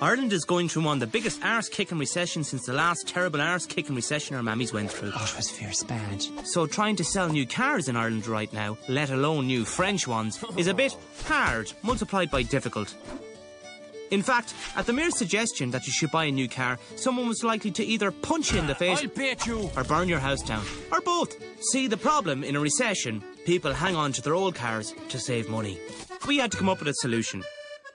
Ireland is going through one of the biggest arse kicking recessions since the last terrible arse kicking recession our mammies went through. Oh, it was fierce bad. So trying to sell new cars in Ireland right now, let alone new French ones, is a bit hard, multiplied by difficult. In fact, at the mere suggestion that you should buy a new car, someone was likely to either punch you in the face I'll bait you. or burn your house down, or both. See, the problem in a recession, people hang on to their old cars to save money. We had to come up with a solution.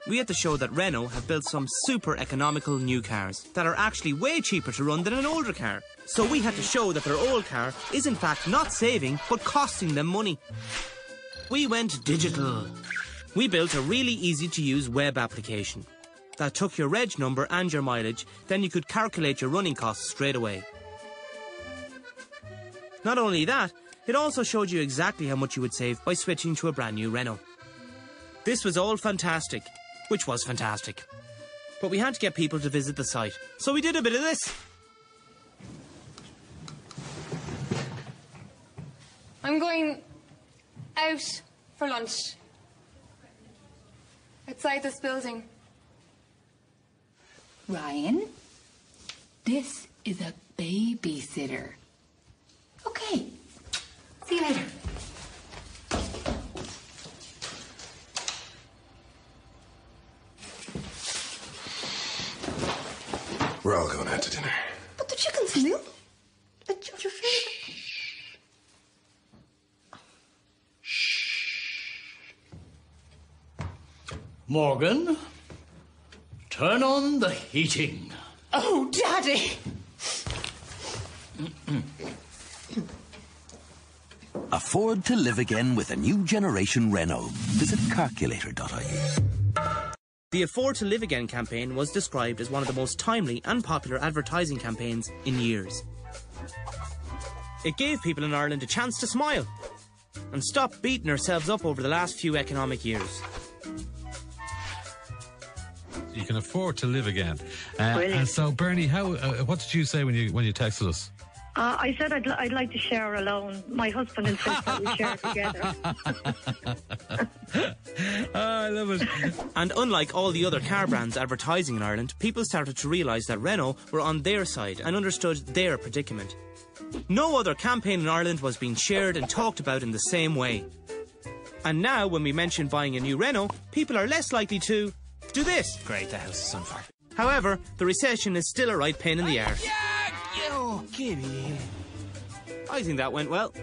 We had to show that Renault have built some super economical new cars that are actually way cheaper to run than an older car. So we had to show that their old car is in fact not saving, but costing them money. We went digital. We built a really easy to use web application that took your reg number and your mileage, then you could calculate your running costs straight away. Not only that, it also showed you exactly how much you would save by switching to a brand new Renault. This was all fantastic, which was fantastic. But we had to get people to visit the site, so we did a bit of this. I'm going out for lunch. Outside this building. Ryan, this is a babysitter. Okay. See you later. We're all going out to dinner. But the chicken's new. It's your favorite. Morgan, turn on the heating. Oh, Daddy! Afford to live again with a new generation Renault. Visit carculator.ie. The Afford to Live Again campaign was described as one of the most timely and popular advertising campaigns in years. It gave people in Ireland a chance to smile and stop beating ourselves up over the last few economic years. You can afford to live again. Uh, and so, Bernie, how? Uh, what did you say when you when you texted us? Uh, I said I'd, li- I'd like to share alone. My husband insists that we share together. Ah, I love it. and unlike all the other car brands advertising in Ireland, people started to realise that Renault were on their side and understood their predicament. No other campaign in Ireland was being shared and talked about in the same way. And now, when we mention buying a new Renault, people are less likely to do this. Great, the house is on fire. However, the recession is still a right pain in the arse. Oh. I think that went well.